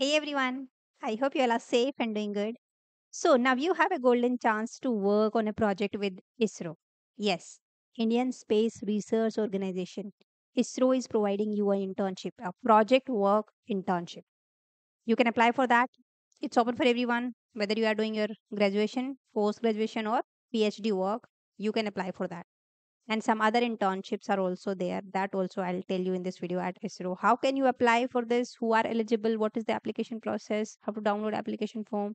Hey everyone, I hope you all are safe and doing good. So now you have a golden chance to work on a project with ISRO. Yes, Indian Space Research Organization. ISRO is providing you an internship, a project work internship. You can apply for that. It's open for everyone, whether you are doing your graduation, post graduation, or PhD work, you can apply for that and some other internships are also there. That also i'll tell you in this video at isro how can you apply for this? Who are eligible? What is the application process? How to download application form?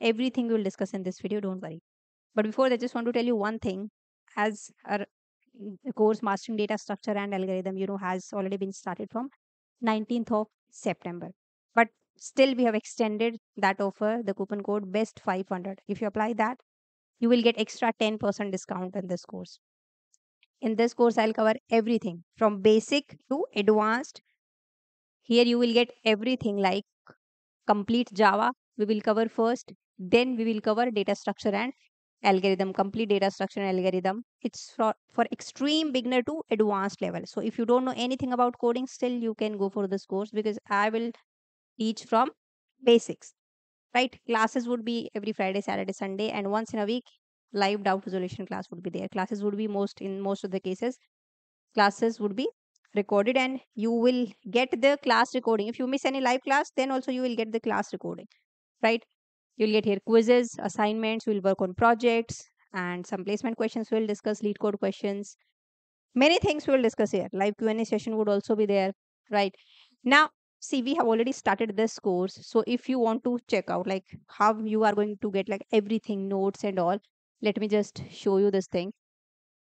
Everything we will discuss in this video don't worry. But before that, I just want to tell you one thing. As our course mastering data structure and algorithm you know has already been started from 19th of september. But still we have extended that offer the coupon code best 500 if you apply that you will get extra 10% discount in this course in this course, I'll cover everything from basic to advanced. Here you will get everything like complete Java. We will cover first. Then we will cover data structure and algorithm, complete data structure and algorithm. It's for, for extreme beginner to advanced level. So if you don't know anything about coding, still you can go for this course because I will teach from basics. Right? Classes would be every Friday, Saturday, Sunday, and once in a week live doubt resolution class would be there. Classes would be most in most of the cases classes would be recorded and you will get the class recording. If you miss any live class then also you will get the class recording right? You'll get here quizzes assignments we'll work on projects and some placement questions we'll discuss LeetCode questions. Many things we'll discuss here. Live q&a session would also be there right? Now see we have already started this course. So if you want to check out like how you are going to get like everything notes and all let me just show you this thing.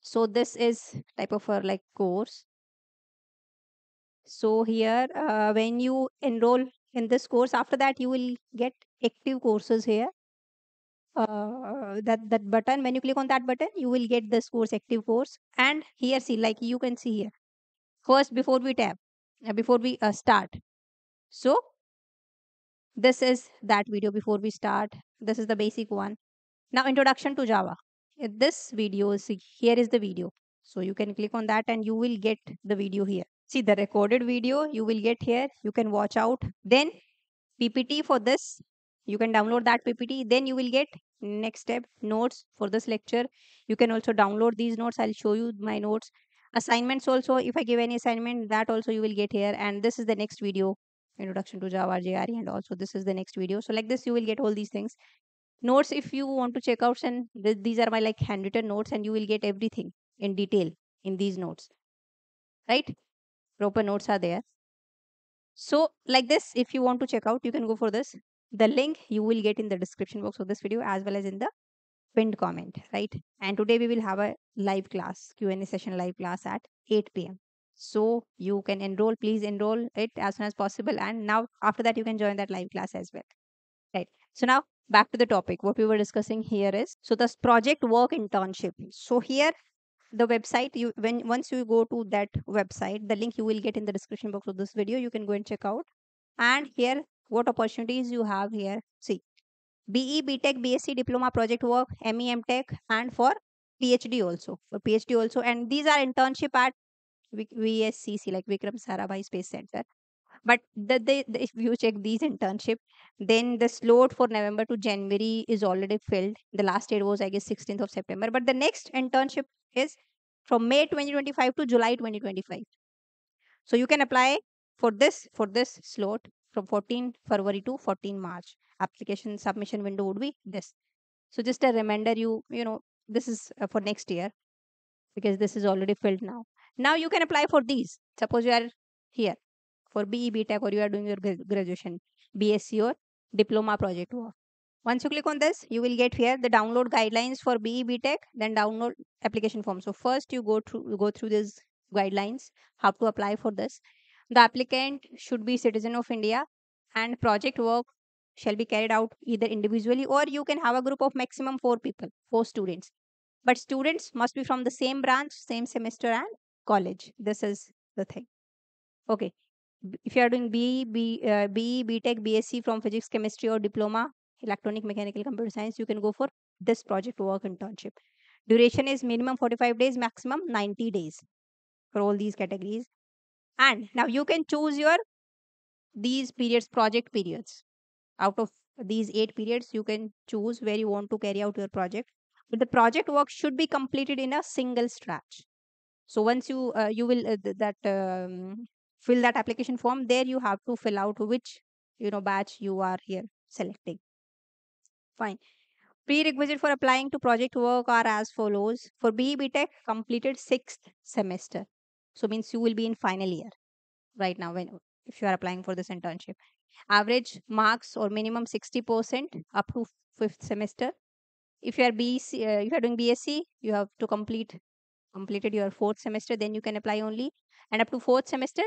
So this is type of a like course. So here uh, when you enroll in this course after that you will get active courses here. Uh, that that button when you click on that button you will get this course active course. And here see like you can see here. First before we tap uh, before we uh, start. So this is that video before we start. This is the basic one now introduction to Java. This video is here is the video. So you can click on that and you will get the video here. See the recorded video you will get here. You can watch out. Then PPT for this. You can download that PPT. Then you will get next step notes for this lecture. You can also download these notes. I'll show you my notes. Assignments also if I give any assignment that also you will get here. And this is the next video introduction to Java, JRE and also this is the next video. So like this you will get all these things notes if you want to check out and th- these are my like handwritten notes and you will get everything in detail in these notes right? Proper notes are there. So like this if you want to check out you can go for this. The link you will get in the description box of this video as well as in the pinned comment right? And today we will have a live class q&a session live class at 8 p.m so you can enroll please enroll it as soon as possible. And now after that you can join that live class as well right? So now back to the topic. What we were discussing here is so this project work internship. So here the website you when once you go to that website the link you will get in the description box of this video you can go and check out. And here what opportunities you have here. See be btech bsc diploma project work me tech and for phd also. For phd also. And these are internship at vssc like vikram sarabhai space center but the, the, the, if you check these internship then the slot for november to january is already filled. The last date was i guess 16th of september. But the next internship is from may 2025 to july 2025 so you can apply for this for this slot from 14 february to 14 march. Application submission window would be this. So just a reminder you you know this is uh, for next year because this is already filled now. Now you can apply for these. Suppose you are here for BE BTech or you are doing your graduation, BSc or diploma project work. Once you click on this, you will get here the download guidelines for BE BTech, then download application form. So first you go through you go through these guidelines, how to apply for this. The applicant should be citizen of India and project work shall be carried out either individually or you can have a group of maximum four people, four students. But students must be from the same branch, same semester and college. This is the thing. Okay if you are doing BE, B, uh, BE, BSc from physics, chemistry, or diploma, electronic, mechanical, computer science, you can go for this project work internship. Duration is minimum 45 days, maximum 90 days for all these categories. And now you can choose your these periods project periods out of these eight periods you can choose where you want to carry out your project but the project work should be completed in a single stretch so once you uh, you will uh, th- that um, fill that application form there you have to fill out which you know batch you are here selecting. Fine. Prerequisite for applying to project work are as follows. For BE BTech completed sixth semester. So means you will be in final year right now when if you are applying for this internship. Average marks or minimum 60% up to fifth semester. If you are BC, uh, if you are doing BSc you have to complete completed your fourth semester then you can apply only. And up to fourth semester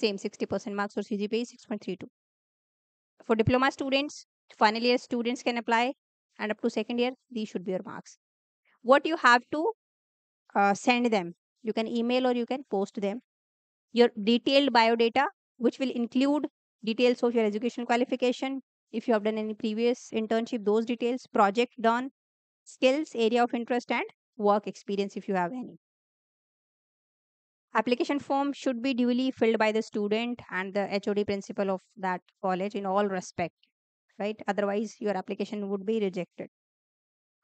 same 60% marks or CGPA 6.32 for diploma students final year students can apply and up to second year these should be your marks. What you have to uh, send them you can email or you can post them. Your detailed biodata which will include details of your educational qualification if you have done any previous internship those details project done skills area of interest and work experience if you have any application form should be duly filled by the student and the hod principal of that college in all respect right? Otherwise your application would be rejected.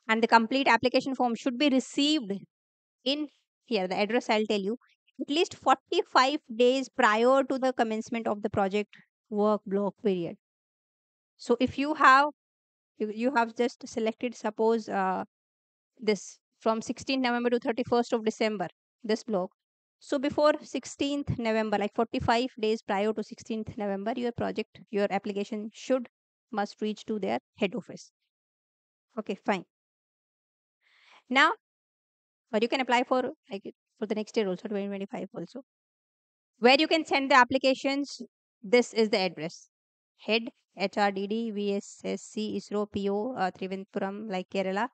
And the complete application form should be received in here the address i'll tell you at least 45 days prior to the commencement of the project work block period. So if you have you, you have just selected suppose uh, this from 16 november to 31st of december this block so before 16th november like 45 days prior to 16th november your project your application should must reach to their head office. Okay fine. Now or you can apply for like for the next year also 2025 also. Where you can send the applications this is the address. Head hrdd vssc isro po uh, trivandrum like kerala.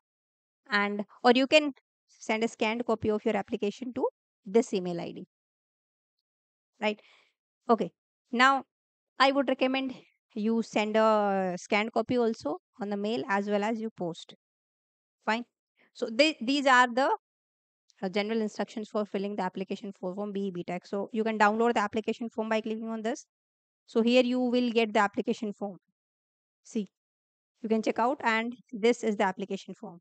And or you can send a scanned copy of your application to this email id right okay now i would recommend you send a scanned copy also on the mail as well as you post fine so they, these are the uh, general instructions for filling the application form BE BTech. So you can download the application form by clicking on this. So here you will get the application form. See, you can check out and this is the application form.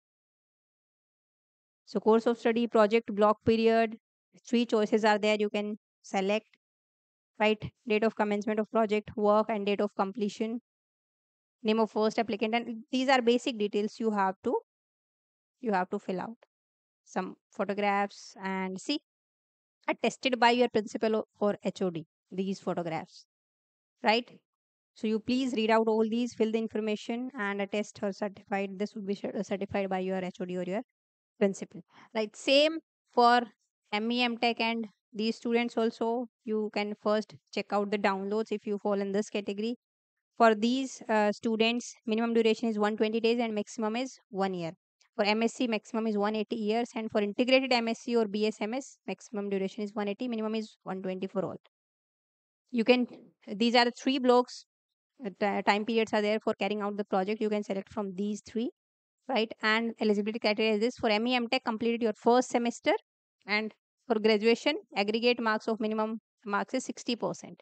So course of study, project, block period, three choices are there. You can select, right? Date of commencement of project, work and date of completion, name of first applicant. And these are basic details you have to, you have to fill out some photographs and see attested by your principal or HOD these photographs right so you please read out all these fill the information and attest or certified this would be certified by your HOD or your principal right same for MEM Tech and these students also you can first check out the downloads if you fall in this category for these uh, students minimum duration is 120 days and maximum is one year for MSc, maximum is 180 years, and for integrated MSc or BSMS, maximum duration is 180, minimum is 120 for all. You can, these are the three blocks, uh, time periods are there for carrying out the project. You can select from these three, right? And eligibility criteria is this for ME Tech, completed your first semester, and for graduation, aggregate marks of minimum marks is 60%,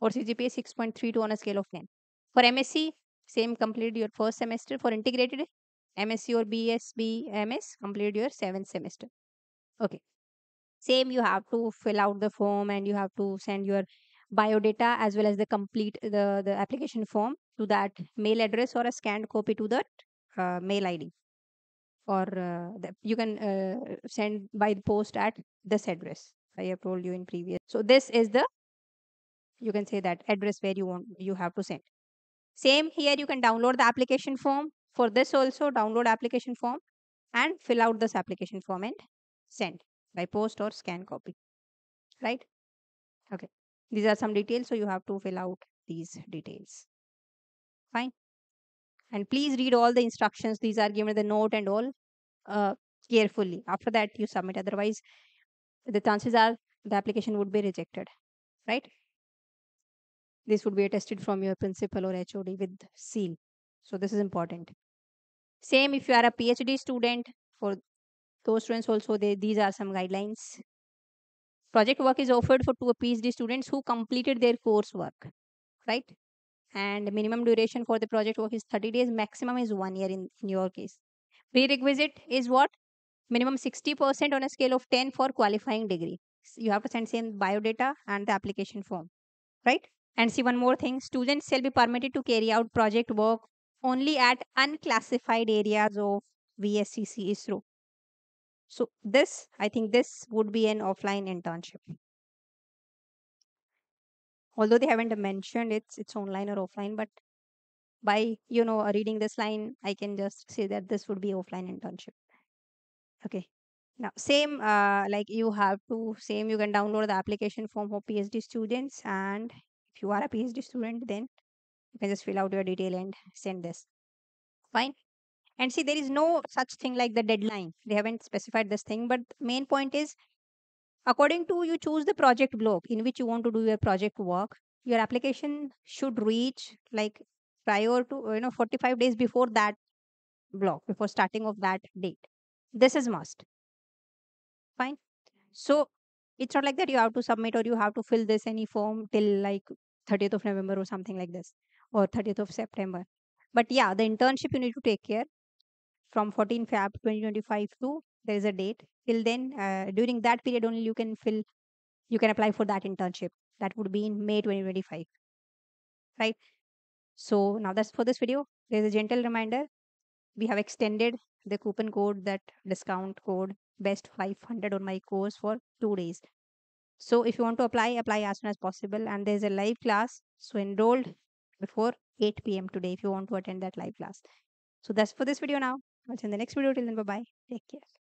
or CGPA 6.32 on a scale of 10. For MSc, same completed your first semester. For integrated, MSc or BSB MS completed your seventh semester. Okay. Same you have to fill out the form and you have to send your biodata as well as the complete the, the application form to that mail address or a scanned copy to that uh, mail ID or uh, the, you can uh, send by the post at this address I have told you in previous. So this is the you can say that address where you want you have to send. Same here you can download the application form for this also download application form and fill out this application form and send by post or scan copy. Right? Okay. These are some details. So you have to fill out these details. Fine. And please read all the instructions. These are given the note and all uh, carefully. After that, you submit. Otherwise, the chances are the application would be rejected. Right? This would be attested from your principal or HOD with seal. So this is important. Same if you are a PhD student, for those students also, they, these are some guidelines. Project work is offered for two PhD students who completed their coursework, right? And minimum duration for the project work is 30 days, maximum is one year in, in your case. Prerequisite is what? Minimum 60% on a scale of 10 for qualifying degree. You have to send same biodata and the application form, right? And see one more thing, students shall be permitted to carry out project work only at unclassified areas of VSSC ISRO. So this, I think this would be an offline internship. Although they haven't mentioned it's it's online or offline, but by you know reading this line, I can just say that this would be offline internship. Okay. Now same uh, like you have to same you can download the application form for PhD students and if you are a PhD student then you can just fill out your detail and send this. Fine. And see, there is no such thing like the deadline. They haven't specified this thing, but main point is according to you choose the project block in which you want to do your project work. Your application should reach like prior to you know 45 days before that block, before starting of that date. This is must. Fine. So it's not like that you have to submit or you have to fill this any form till like 30th of November or something like this or 30th of September. But yeah, the internship you need to take care from 14 Feb 2025 to there is a date. Till then, uh, during that period only you can fill, you can apply for that internship. That would be in May 2025. Right. So now that's for this video. There's a gentle reminder. We have extended the coupon code, that discount code best 500 on my course for two days. So if you want to apply, apply as soon as possible. And there's a live class. So enrolled before 8 p.m. today if you want to attend that live class. So that's for this video now. I'll see you in the next video. Till then, bye bye. Take care.